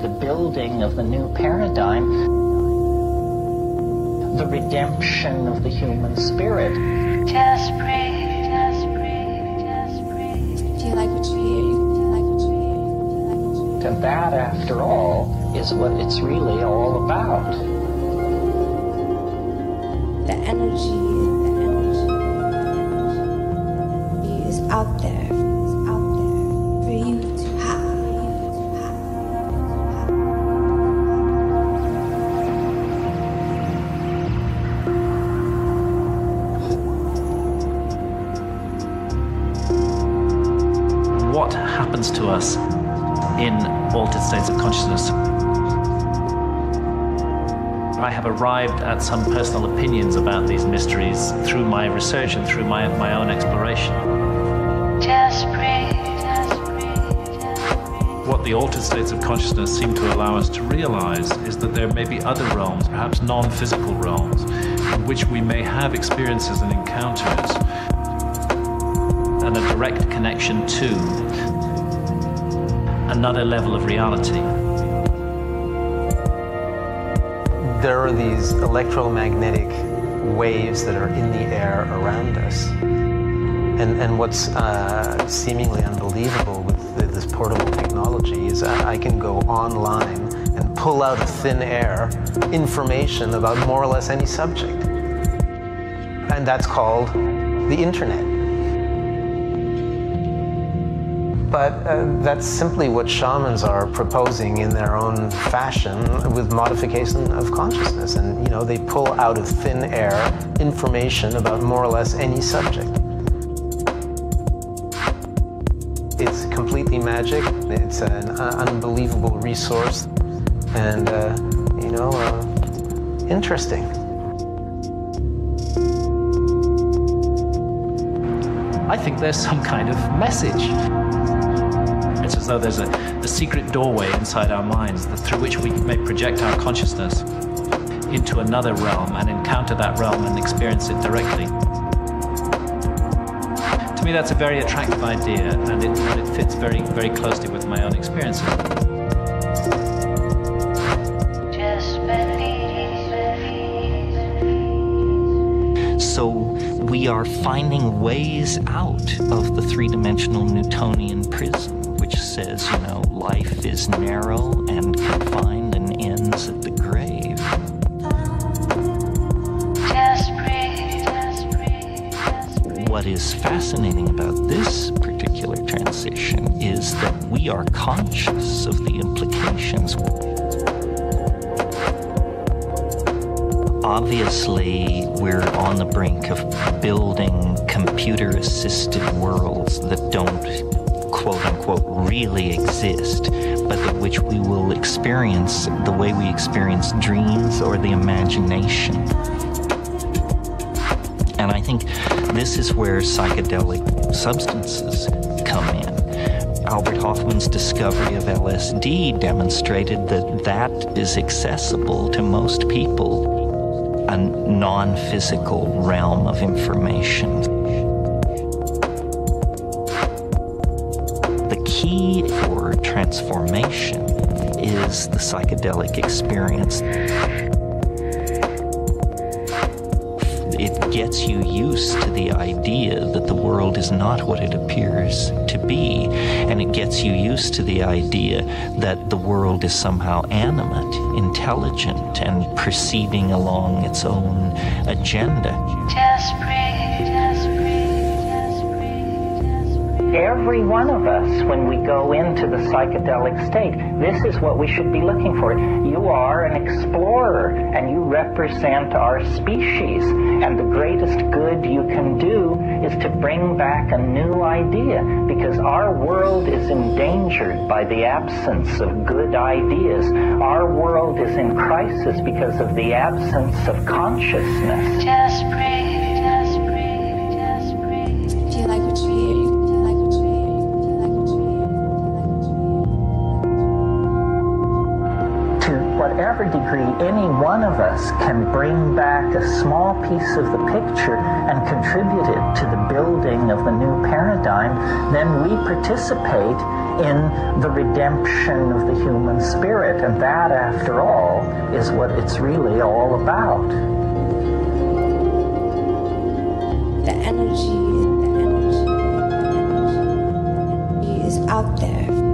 the building of the new paradigm, the redemption of the human spirit. Just breathe, just breathe, just breathe. Do you like what you hear? Do you like what you hear? Do you like what you hear? And that, after all, is what it's really all about. The energy, the energy, the energy is out there. Happens to us in altered states of consciousness. I have arrived at some personal opinions about these mysteries through my research and through my, my own exploration. Just breathe, just breathe, just breathe. What the altered states of consciousness seem to allow us to realize is that there may be other realms, perhaps non physical realms, in which we may have experiences and encounters and a direct connection to another level of reality. There are these electromagnetic waves that are in the air around us. And, and what's uh, seemingly unbelievable with the, this portable technology is I, I can go online and pull out of thin air information about more or less any subject. And that's called the internet. But uh, that's simply what shamans are proposing in their own fashion with modification of consciousness. And, you know, they pull out of thin air information about more or less any subject. It's completely magic. It's an uh, unbelievable resource. And, uh, you know, uh, interesting. I think there's some kind of message. It's as though there's a, a secret doorway inside our minds that, through which we may project our consciousness into another realm and encounter that realm and experience it directly. To me, that's a very attractive idea, and it, and it fits very, very closely with my own experiences. Just believe, believe. So we are finding ways out of the three dimensional Newtonian prison, which says, you know, life is narrow and confined and ends at the grave. What is fascinating about this particular transition is that we are conscious of the implications. Obviously, we're on the brink of building computer assisted worlds that don't, quote unquote, really exist, but that which we will experience the way we experience dreams or the imagination. And I think this is where psychedelic substances come in. Albert Hofmann's discovery of LSD demonstrated that that is accessible to most people, a non physical realm of information. Key for transformation is the psychedelic experience it gets you used to the idea that the world is not what it appears to be, and it gets you used to the idea that the world is somehow animate, intelligent, and proceeding along its own agenda. Every one of us, when we go into the psychedelic state, this is what we should be looking for. You are an explorer and you represent our species. And the greatest good you can do is to bring back a new idea because our world is endangered by the absence of good ideas. Our world is in crisis because of the absence of consciousness. Just any one of us can bring back a small piece of the picture and contribute it to the building of the new paradigm, then we participate in the redemption of the human spirit. And that, after all, is what it's really all about. The energy, the energy, the energy is out there.